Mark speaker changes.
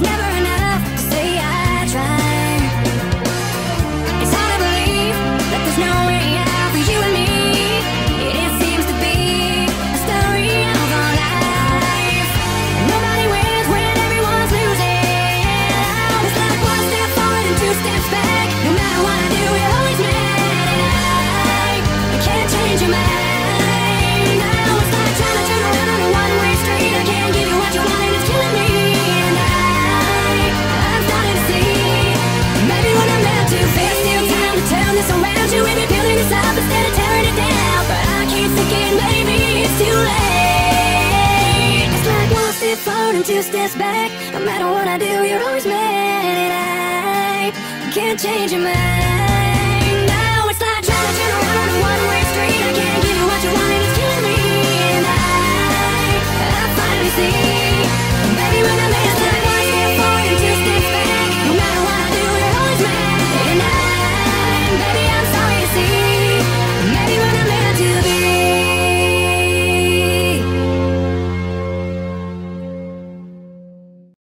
Speaker 1: never i tearing it down But I keep thinking maybe it's too late. It's like one step forward and two steps back. No matter what I do, you're always mad I. Can't change your mind.